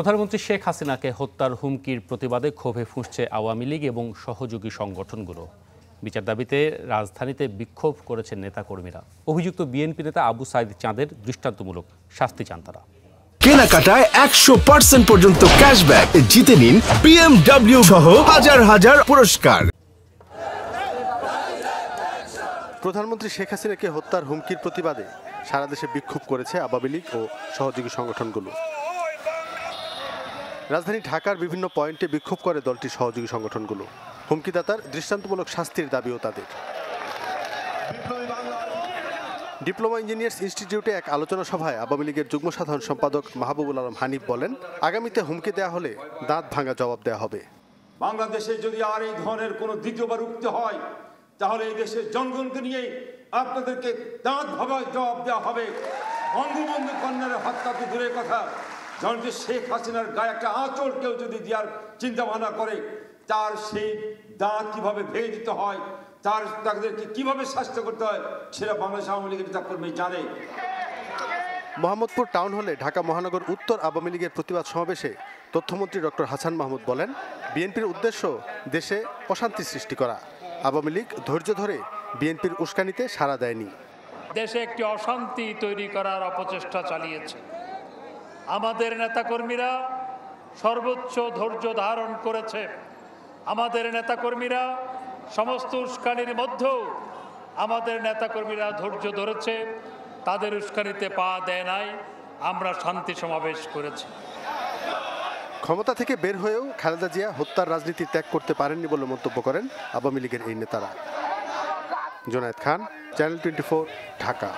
প্রধানমন্ত্রী শেখ হাসিনাকে হত্যার হুমকির প্রতিবাদে ক্ষোভে ফুঁসছে আওয়ামী লীগ এবং সহযোগী সংগঠনগুলো। বিচার দাবিতে রাজধানীতে বিক্ষোভ করেছেন নেতাকর্মীরা। অভিযুক্ত বিএনপি নেতা আবু সাইদ চাঁদের দৃষ্টান্তমূলক শাস্তি চান তারা। কেনাকাটায় একশো পার্সেন্ট পর্যন্ত ক্যাশব্যাক জিতে নিন বিএমডব্লিউ সহ হাজার হাজার পুরস্কার। প্রধানমন্ত্রী শেখ হাসিনাকে হত্যার হুমকির প্রতিবাদে সারা দেশে বিক্ষোভ করেছে আওয়ামী লীগ ও সহযোগী সংগঠনগুলো। রাজধানী ঢাকার বিভিন্ন পয়েন্টে বিক্ষোভ করে দলটির সহযোগী সংগঠনগুলো। হুমকিদাতার দৃষ্টান্তমূলক শাস্তির দাবিও তাদের। ডিপ্লোমা ইঞ্জিনিয়ার্স ইনস্টিটিউটে এক আলোচনা সভায় আওয়ামী লীগের যুগ্ম সাধারণ সম্পাদক মাহবুবুল আলম হানিফ বলেন, আগামীতে হুমকি দেওয়া হলে দাঁত ভাঙা জবাব দেওয়া হবে। বাংলাদেশে যদি আর এই ধরনের কোনো দ্বিতীয়বার উঠতে হয়, তাহলে এই দেশের জনগণকে নিয়ে আপনাদেরকে দাঁত ভাবা জবাব দেওয়া হবে। বঙ্গবন্ধু কন্যার হত্যা দূরের কথা? জনকে শেখ হাসিনার গায়ে একটা আঁচড় কেউ যদি দেওয়ার চিন্তা ভাবনা করে তার সেই দাঁত কীভাবে ভেঙে দিতে হয় তার তাদেরকে কীভাবে শাস্তি করতে হয় সেটা বাংলাদেশ আওয়ামী লীগের নেতা কর্মী জানে। মোহাম্মদপুর টাউন হলে ঢাকা মহানগর উত্তর আওয়ামী লীগের প্রতিবাদ সমাবেশে তথ্যমন্ত্রী ডক্টর হাসান মাহমুদ বলেন বিএনপির উদ্দেশ্য দেশে অশান্তি সৃষ্টি করা। আওয়ামী লীগ ধৈর্য ধরে বিএনপির উস্কানিতে সাড়া দেয়নি। দেশে একটি অশান্তি তৈরি করার অপচেষ্টা চালিয়েছে। আমাদের নেতাকর্মীরা সর্বোচ্চ ধৈর্য ধারণ করেছে। আমাদের নেতাকর্মীরা সমস্ত উস্কানির মধ্যেও আমাদের নেতাকর্মীরা ধৈর্য ধরেছে। তাদের উস্কানিতে পা দেয় নাই, আমরা শান্তি সমাবেশ করেছি। ক্ষমতা থেকে বের হয়েও খালেদা জিয়া হত্যার রাজনীতি ত্যাগ করতে পারেননি বলে মন্তব্য করেন আওয়ামী লীগের এই নেতারা। Zonayed Khan, channel twenty Dhaka.